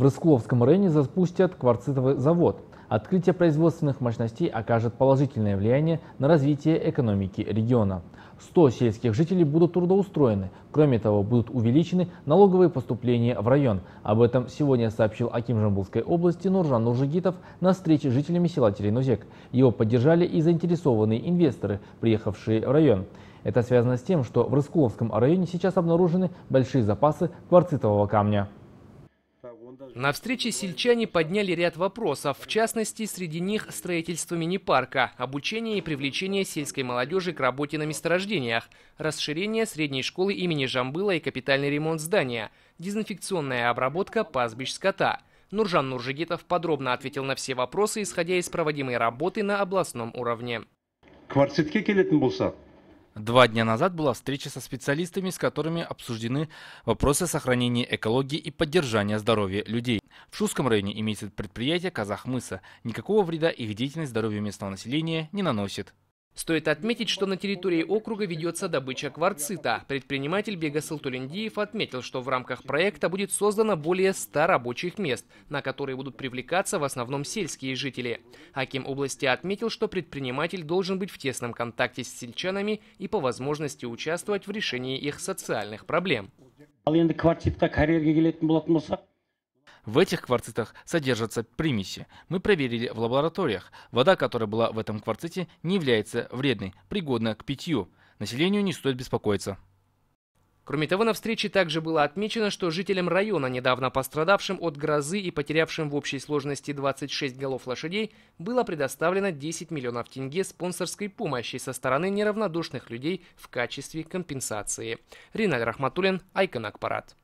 В Рыскуловском районе запустят кварцитовый завод. Открытие производственных мощностей окажет положительное влияние на развитие экономики региона. 100 сельских жителей будут трудоустроены. Кроме того, будут увеличены налоговые поступления в район. Об этом сегодня сообщил Аким Жамбулской области Нуржан Нуржигитов на встрече с жителями села Теренузек. Его поддержали и заинтересованные инвесторы, приехавшие в район. Это связано с тем, что в Рыскуловском районе сейчас обнаружены большие запасы кварцитового камня. На встрече сельчане подняли ряд вопросов, в частности, среди них строительство мини-парка, обучение и привлечение сельской молодежи к работе на месторождениях, расширение средней школы имени Жамбыла и капитальный ремонт здания, дезинфекционная обработка пастбищ скота. Нуржан Нуржигитов подробно ответил на все вопросы, исходя из проводимой работы на областном уровне. Кварцитке келетін болсақ, Два дня назад была встреча со специалистами, с которыми обсуждены вопросы сохранения экологии и поддержания здоровья людей. В Шуском районе имеется предприятие Казахмыса. Никакого вреда их деятельность здоровью местного населения не наносит. Стоит отметить, что на территории округа ведется добыча кварцита. Предприниматель Бегасыл Тулендиев отметил, что в рамках проекта будет создано более 100 рабочих мест, на которые будут привлекаться в основном сельские жители. Аким области отметил, что предприниматель должен быть в тесном контакте с сельчанами и по возможности участвовать в решении их социальных проблем. В этих кварцитах содержатся примеси. Мы проверили в лабораториях. Вода, которая была в этом кварците, не является вредной, пригодна к питью. Населению не стоит беспокоиться. Кроме того, на встрече также было отмечено, что жителям района, недавно пострадавшим от грозы и потерявшим в общей сложности 26 голов лошадей, было предоставлено 10 миллионов тенге спонсорской помощи со стороны неравнодушных людей в качестве компенсации. Риналь Рахматуллин, Айкон Акпарат.